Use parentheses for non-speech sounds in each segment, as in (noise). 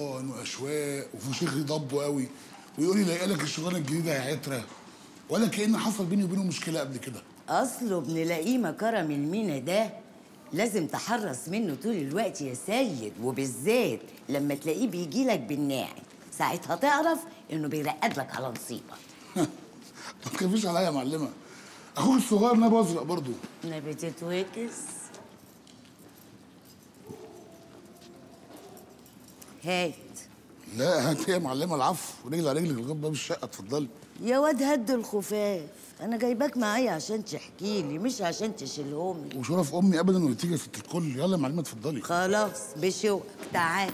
وأشواق وفشيخ يضبوا قوي ويقول لي لاقي لك الشغلانة الجديدة يا عترة. ولا كأن حصل بيني وبينه مشكلة قبل كده. اصله ابن لئيمة كرم المينا ده لازم تحرص منه طول الوقت يا سيد وبالذات لما تلاقيه بيجي لك بالناعم. ساعتها تعرف إنه بيرقد لك على نصيبك. (laughs) ما تخافيش عليا يا معلمة. أخوك الصغير نبي أزرق برضه. أنا بتتوكس. هات. لا هات يا معلمة العفو. رجل على رجلك لغايه باب الشقة اتفضلي. يا واد هد الخفاف. أنا جايباك معايا عشان تحكي لي مش عشان تشيلهم لي. وشرف أمي ابدا ولا تيجي ست الكل. يلا يا معلمة اتفضلي. خلاص بشوقك. تعال.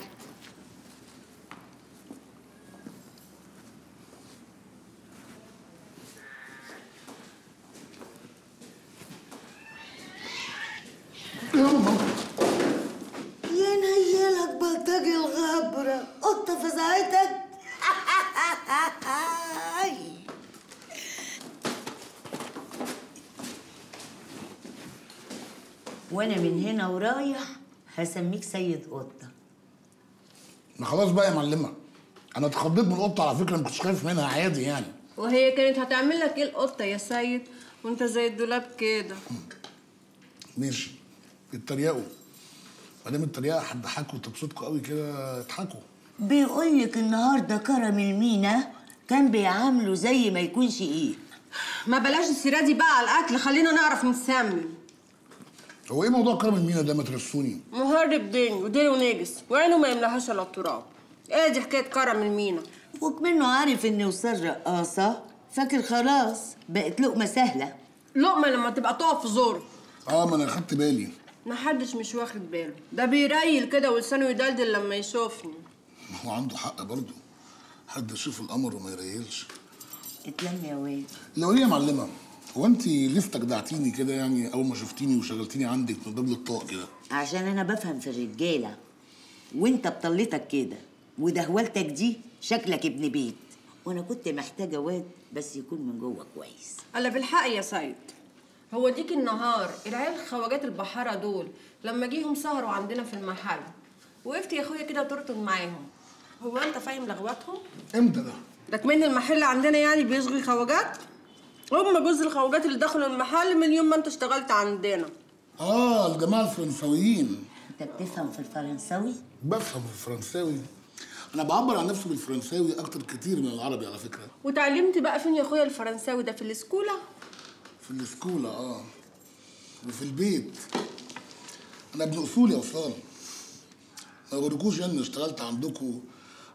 وأنا من هنا ورايح هسميك سيد قطة. ما خلاص بقى يا معلمة. أنا اتخضيت من القطه على فكرة ما كنتش خايف منها عادي يعني. وهي كانت هتعمل لك إيه القطة يا سيد؟ وأنت زي الدولاب كده. ماشي. اتريقوا. ما دام التريقه هتضحكوا وتبسطكوا قوي كده. اضحكوا. بيقولك النهارده كرم المينا كان بيعامله زي ما يكون شقيق ما بلاش السيرة دي بقى على الأكل خلينا نعرف نسمي. هو إيه موضوع كرم المينا ده ما ترسوني؟ مهرب ديني وديله ناجس وعينه ما يملاهاش إلا التراب. إيه دي حكاية كرم المينا؟ وكمنه عارف إني وصل رقاصة. فاكر خلاص بقت لقمة سهلة. لقمة لما تبقى تقف في زور. آه ما أنا خدت بالي. محدش مش واخد باله. ده بيريل كده ولسانه يدلدل لما يشوفني. ما هو عنده حق برضه. حد يشوف القمر وما يريلش. اتلم يا واد. لو يا معلمة؟ هو انت ليه استجدعتيني كده يعني أول ما شفتيني وشغلتيني عندك من باب للطاق كده؟ عشان أنا بفهم في الرجالة وأنت بطلتك كده ودهولتك دي شكلك ابن بيت. وأنا كنت محتاجة واد بس يكون من جوه كويس. ألا بالحق يا سيد. هو ديك النهار العيال خواجات البحارة دول لما جيهم سهروا عندنا في المحل وقفت يا أخويا كده ترطب معاهم. هو أنت فاهم لغواتهم؟ إمتى ده؟ ده كمان المحل عندنا يعني بيشغي خواجات؟ هم جزء الخواجات اللي دخلوا المحل من يوم ما انت اشتغلت عندنا. آه الجماعة الفرنساويين انت بتفهم في الفرنساوي؟ بفهم في الفرنساوي. أنا بعبر عن نفسي بالفرنساوي أكتر كتير من العربي على فكرة. وتعلمت بقى فين يا أخويا الفرنساوي ده؟ في الاسكوله في السكولة آه. وفي البيت. أنا ابن اصول يا وصال ما يغركوش إني اشتغلت عندكم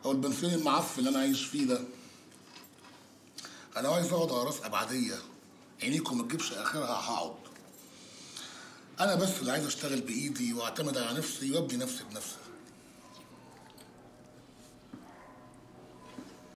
أو البنسيون المعفن اللي أنا عايش فيه ده. أنا عايز اقعد على راس ابعديه عينيكم ما تجيبش آخرها هقعد. أنا بس اللي عايز أشتغل بإيدي وأعتمد على نفسي وأبني نفسي بنفسي.